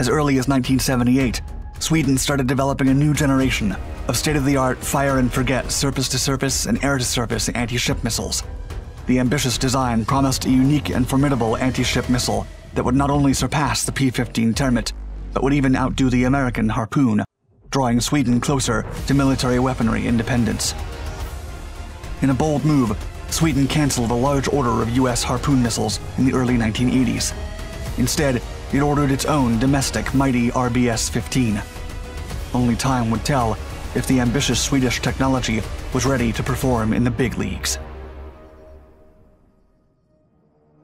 As early as 1978, Sweden started developing a new generation of state of the art fire and forget surface to surface and air to surface anti ship missiles. The ambitious design promised a unique and formidable anti ship missile that would not only surpass the P 15 Termit, but would even outdo the American Harpoon, drawing Sweden closer to military weaponry independence. In a bold move, Sweden canceled a large order of US Harpoon missiles in the early 1980s. Instead, it ordered its own domestic mighty RBS 15. Only time would tell if the ambitious Swedish technology was ready to perform in the big leagues.